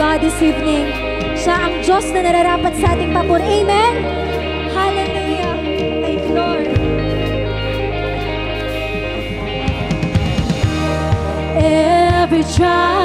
God this evening. Siya ang Diyos na nararapat sa ating papuri. Amen? Hallelujah. Thank you, Lord. Every trial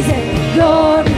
amazing. Lord,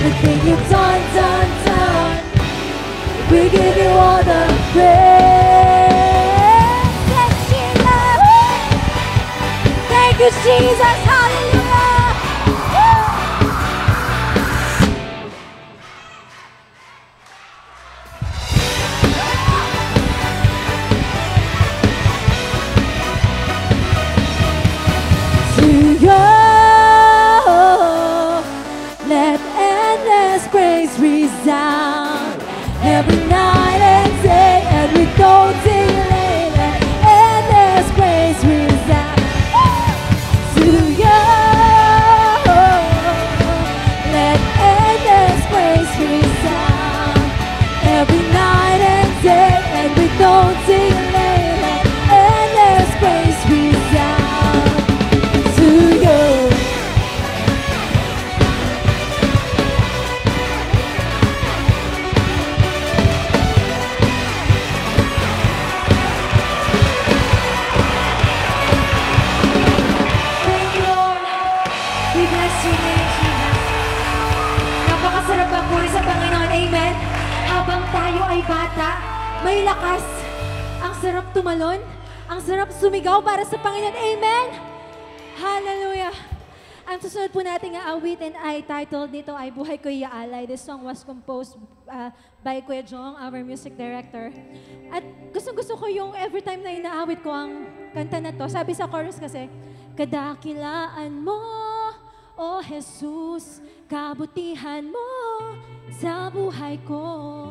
everything you've done, done, done. We give you all the praise. Thank you, Jesus. We bless your name, Jesus. Napakasarap ang puri sa Panginoon. Amen. Habang tayo ay bata, may lakas. Ang sarap tumalon. Ang sarap sumigaw para sa Panginoon. Amen. Hallelujah. Ang susunod po nating aawit and I titled nito ay Buhay Ko Iaalay. This song was composed uh, by Kuya Jong, our music director. At gustong-gusto ko yung every time na inaawit ko ang kanta na to. Sabi sa chorus kasi, Kadakilaan mo o Jesus, kabutihan mo sa buhay ko.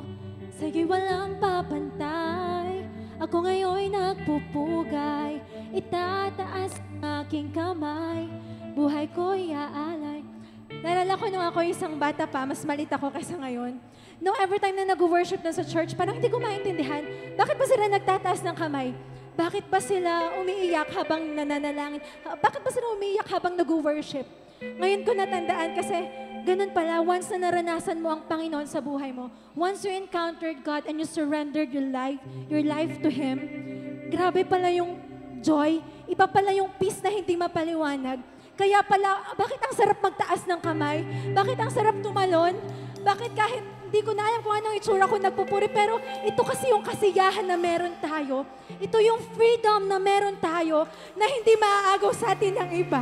Sa'yo'y walang papantay. Ako ngayon'y nagpupugay. Itataas ang aking kamay. Buhay ko'y aalay. Nalala ko nung ako isang bata pa, mas malit ako kaysa ngayon. No, every time na nag-worship na sa church, parang hindi ko maintindihan, bakit ba sila nagtataas ng kamay? Bakit ba sila umiiyak habang nananalangin? Bakit ba sila umiiyak habang nag-worship? Ngayon ko natandaan kasi ganun pala, once na naranasan mo ang Panginoon sa buhay mo, once you encountered God and you surrendered your life, your life to Him, grabe pala yung joy, iba pala yung peace na hindi mapaliwanag. Kaya pala, bakit ang sarap magtaas ng kamay? Bakit ang sarap tumalon? Bakit kahit hindi ko na alam kung anong itsura ko nagpupuri, pero ito kasi yung kasiyahan na meron tayo. Ito yung freedom na meron tayo na hindi maaagaw sa atin ng iba.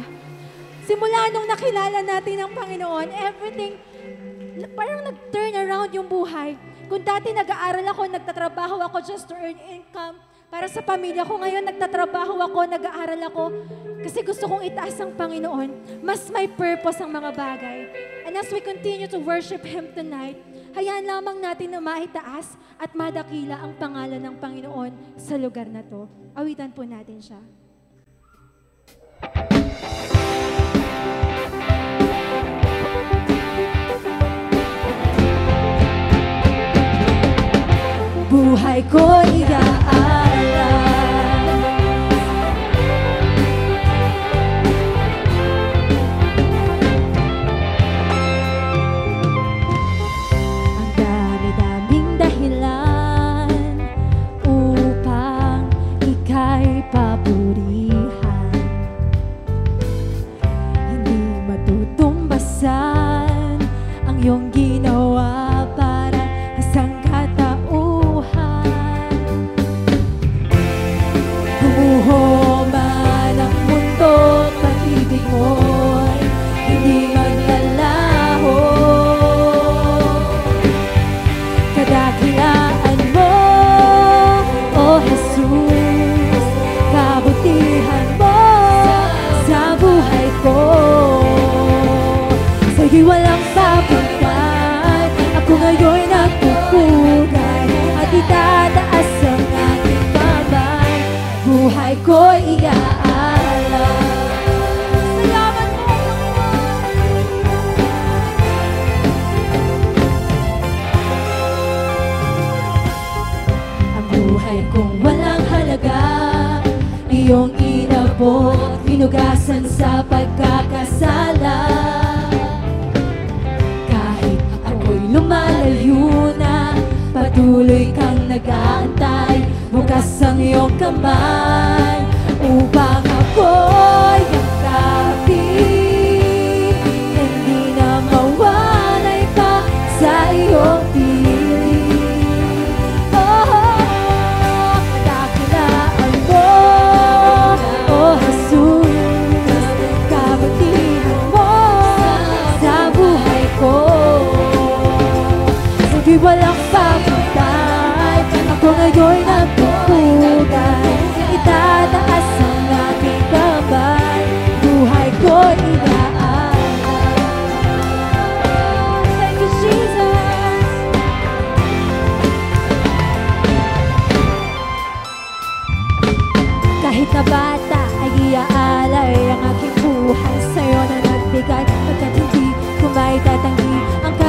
Simula nung nakilala natin ang Panginoon, everything, parang nag-turn around yung buhay. Kung dati nag-aaral ako, nagtatrabaho ako just to earn income, para sa pamilya ko ngayon, nagtatrabaho ako, nag-aaral ako, kasi gusto kong itaas ang Panginoon. Mas may purpose ang mga bagay. And as we continue to worship Him tonight, hayaan lamang natin na maitaas at madakila ang pangalan ng Panginoon sa lugar na to. Awitan po natin siya. Buhay ko iaalay Ang Patuloy kang nag-aantay. Bukas ang iyong kamay Upang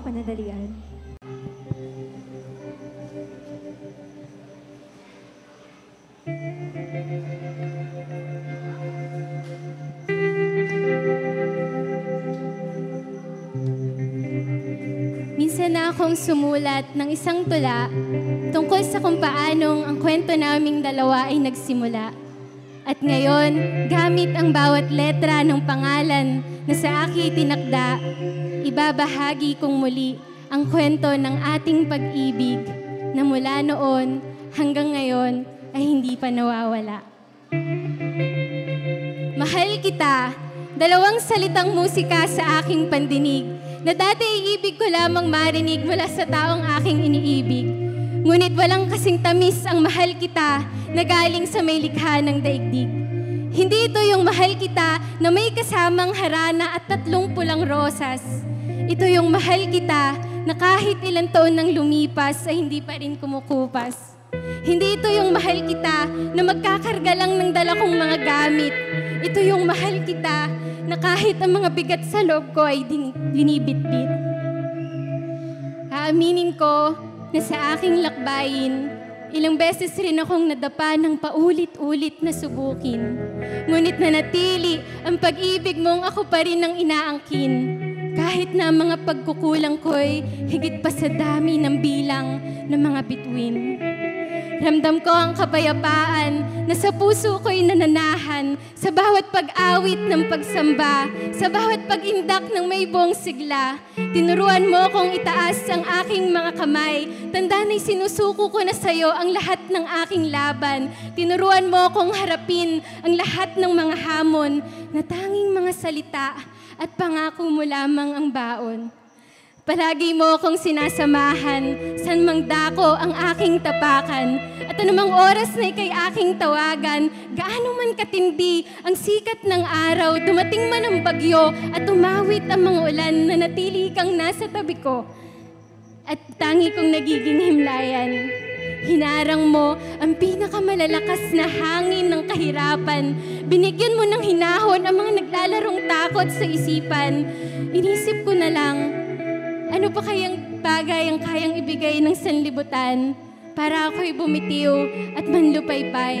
maupo, panadalian. Minsan na akong sumulat ng isang tula tungkol sa kung paanong ang kwento naming dalawa ay nagsimula. At ngayon, gamit ang bawat letra ng pangalan na sa akin tinakda, ibabahagi kong muli ang kwento ng ating pag-ibig na mula noon hanggang ngayon ay hindi pa nawawala. Mahal kita, dalawang salitang musika sa aking pandinig na dati iibig ko lamang marinig mula sa taong aking iniibig. Ngunit walang kasing tamis ang mahal kita na galing sa may likha ng daigdig. Hindi ito yung mahal kita na may kasamang harana at tatlong pulang rosas. Ito yung mahal kita na kahit ilang taon nang lumipas ay hindi pa rin kumukupas. Hindi ito yung mahal kita na magkakarga lang ng dala kong mga gamit. Ito yung mahal kita na kahit ang mga bigat sa loob ko ay din- dinibitbit. Aaminin ko na sa aking lakbayin, ilang beses rin akong nadapa ng paulit-ulit na subukin. Ngunit nanatili ang pag-ibig mong ako pa rin ang inaangkin. Kahit na mga pagkukulang ko'y higit pa sa dami ng bilang ng mga bituin. Ramdam ko ang kapayapaan na sa puso ko'y nananahan sa bawat pag-awit ng pagsamba, sa bawat pag-indak ng may buong sigla. Tinuruan mo akong itaas ang aking mga kamay. Tanda na'y sinusuko ko na sa'yo ang lahat ng aking laban. Tinuruan mo akong harapin ang lahat ng mga hamon na tanging mga salita at pangako mo lamang ang baon. Palagi mo akong sinasamahan, san mang dako ang aking tapakan. At anumang oras na ikay aking tawagan, gaano man katindi ang sikat ng araw, dumating man ang bagyo at umawit ang mga ulan na natili kang nasa tabi ko. At tangi kong nagiging himlayan. Hinarang mo ang pinakamalalakas na hangin ng kahirapan. Binigyan mo ng hinahon ang mga naglalarong takot sa isipan. Inisip ko na lang, ano pa kayang bagay ang kayang ibigay ng sanlibutan para ako'y bumitiw at manlupaypay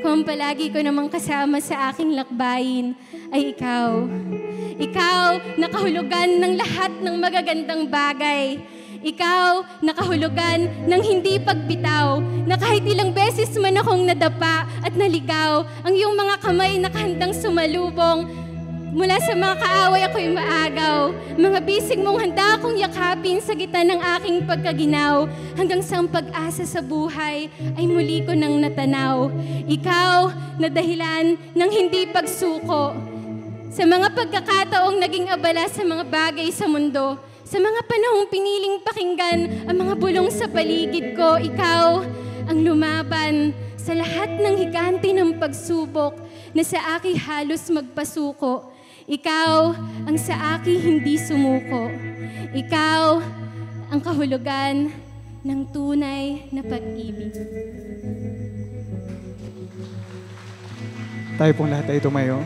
kung palagi ko namang kasama sa aking lakbayin ay ikaw. Ikaw, nakahulugan ng lahat ng magagandang bagay. Ikaw, nakahulugan ng hindi pagbitaw, na kahit ilang beses man akong nadapa at naligaw, ang iyong mga kamay nakahandang sumalubong, Mula sa mga kaaway ako'y maagaw. Mga bisig mong handa akong yakapin sa gitna ng aking pagkaginaw. Hanggang sa ang pag-asa sa buhay ay muli ko nang natanaw. Ikaw na dahilan ng hindi pagsuko. Sa mga pagkakataong naging abala sa mga bagay sa mundo. Sa mga panahong piniling pakinggan ang mga bulong sa paligid ko, ikaw ang lumaban sa lahat ng higanti ng pagsubok na sa akin halos magpasuko. Ikaw ang sa akin hindi sumuko. Ikaw ang kahulugan ng tunay na pag-ibig. Tayo pong lahat ay tumayo.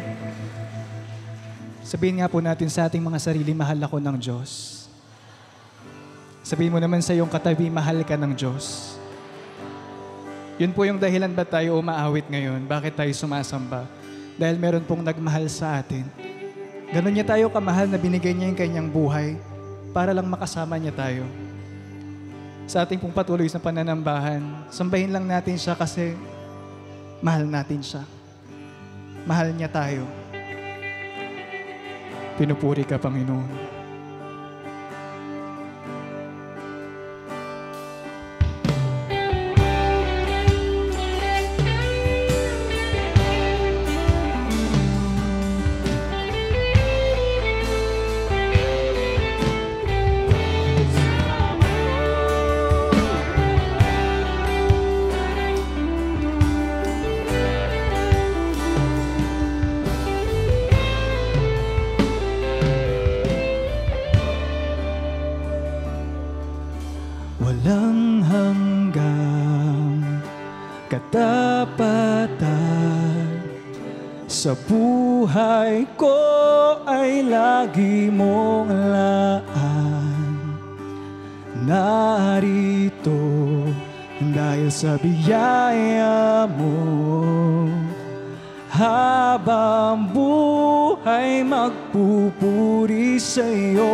Sabihin nga po natin sa ating mga sarili, mahal ako ng Diyos. Sabihin mo naman sa iyong katabi, mahal ka ng Diyos. Yun po yung dahilan ba tayo umaawit ngayon? Bakit tayo sumasamba? Dahil meron pong nagmahal sa atin. Ganon niya tayo kamahal na binigay niya yung kanyang buhay para lang makasama niya tayo. Sa ating pong patuloy sa pananambahan, sambahin lang natin siya kasi mahal natin siya. Mahal niya tayo. Pinupuri ka, Panginoon. Buhay magpupuri sa iyo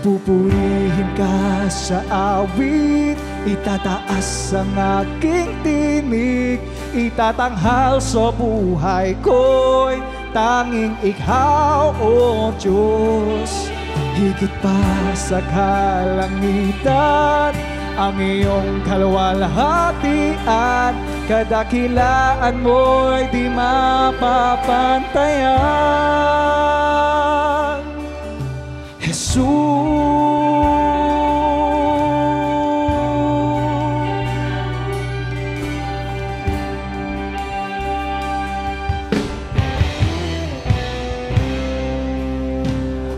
Pupurihin ka sa awit Itataas ang aking tinig. Itatanghal sa buhay ko'y Tanging ikaw, O Diyos. Higit pa sa kalangitan Ang iyong kalwalhatian Kadakilaan mo'y di mapapantayan. Jesus!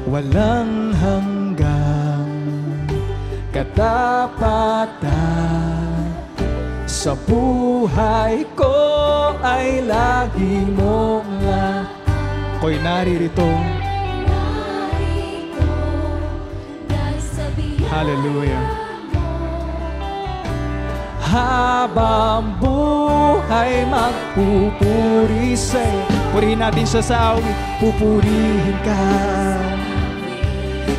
Walang hanggang katapatan Sa buhay ko ay lagi mong la Ko'y naririto. Hallelujah. Habang buhay magpupuri sa'yo. Purihin natin siya sa awit. Pupurihin ka.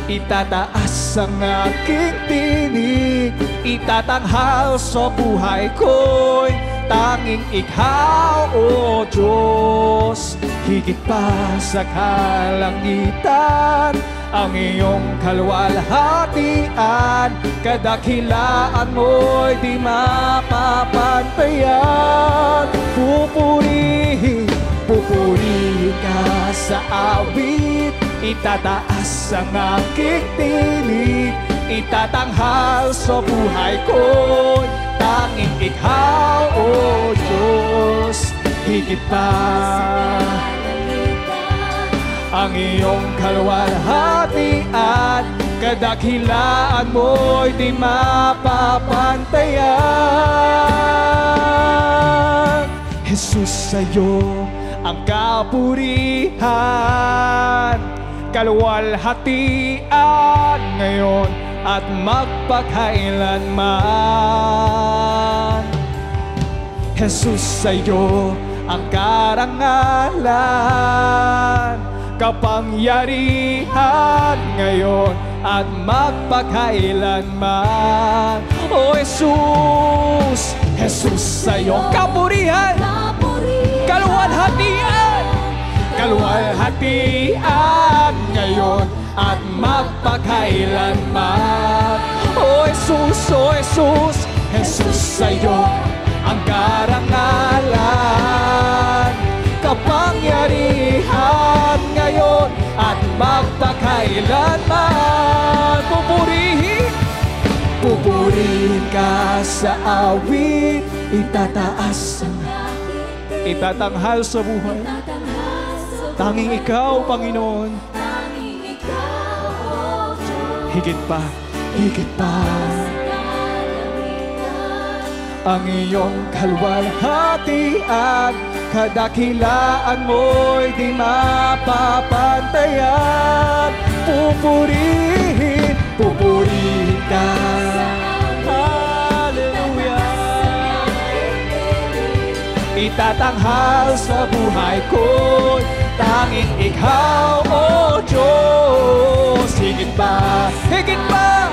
Itataas ang aking tinig Itatanghal sa buhay ko'y Tanging ikaw, O Diyos. Higit pa sa kalangitan Ang iyong kalwalhatian. Kadakilaan mo'y di mapapantayan Pupurihin, pupurihin ka sa awit. Itataas ang aking tinig Itatanghal sa buhay ko Tanging ikaw, O Diyos. Higit pa Ang iyong kalwalhatian Kadakilaan mo'y di mapapantayan. Jesus sa'yo ang kapurihan Kalwalhatian ngayon at magpakailanman. Jesus sa'yo ang karangalan. Kapangyarihan ngayon at magpakailanman. O Jesus, Jesus sa'yo ang kapurihan Kaluwalhatian. Kaluwalhatian ngayon magpakailanman O Jesus, O Jesus, Jesus sa'yo ang karangalan. Kapangyarihan ngayon at magpakailanman. Pupurihin Pupurihin ka sa awit. Itataas ang Itatanghal sa buhay. Tanging ikaw, Panginoon Higit pa, higit pa. Ang iyong kalwalhatian Kadakilaan mo'y di mapapantayan. Pupurihin, pupurihin ka. Hallelujah. Itatanghal sa buhay ko Tanging ikaw, O Diyos. Higit pa, higit pa.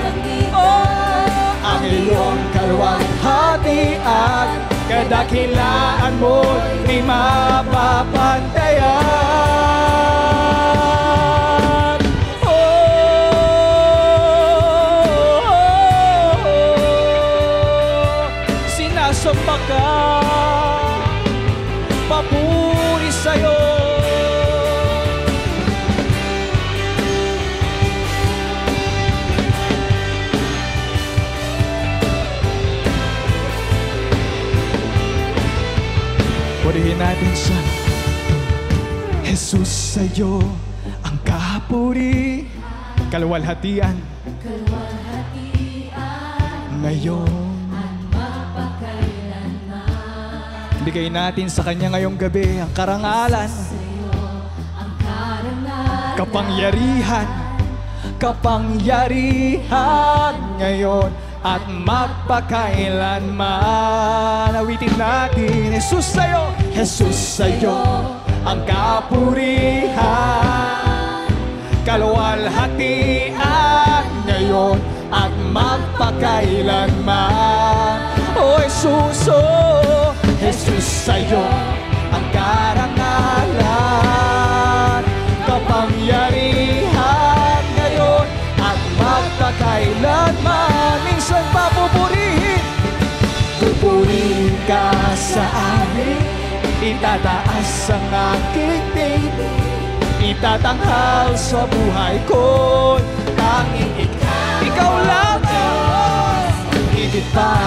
Oh, ang iyong kalwalhatian Kadakilaan mo di mapapantayan Sa'yo ang kapuri. Kalwalhatian Ngayon. Bigay natin sa Kanya ngayong gabi ang karangalan. Kapangyarihan. Kapangyarihan ngayon. At magpakailanman Awitin natin Jesus sa'yo, Jesus sa'yo ang kapurihan, kalwalhatian ngayon at magpakailanman. O Jesus, oh, Jesus sa'yo ang karangalan, kapangyarihan ngayon at magpakailanman. Minsan papupurihin, pupurihin ka sa amin. Itataas ang aking tingin Itatanghal sa buhay ko. Tanging ikaw Ikaw lang Ang higit pa.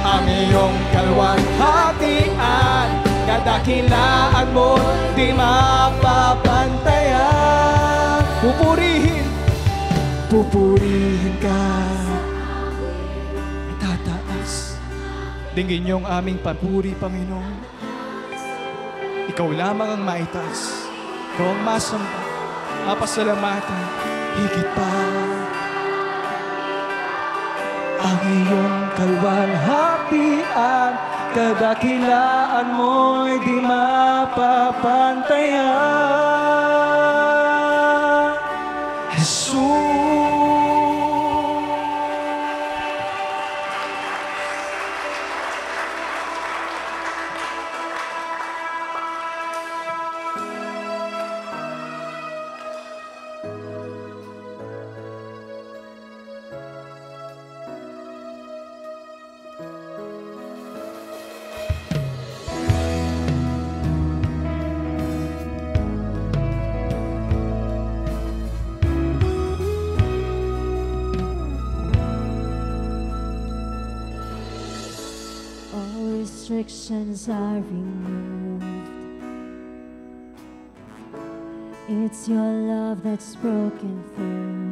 Ang iyong kalwang hatian Kadakilaan mo Di mapapantayan. Pupurihin Pupurihin ka. Dinggin niyo ang aming papuri, Panginoon. Ikaw lamang ang maitas. Ikaw ang masamba. Mapasalamatan. Higit pa. Ang iyong kalwalhatian Kadakilaan mo'y di mapapantayan restrictions are removed. It's your love that's broken through.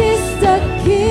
está aqui.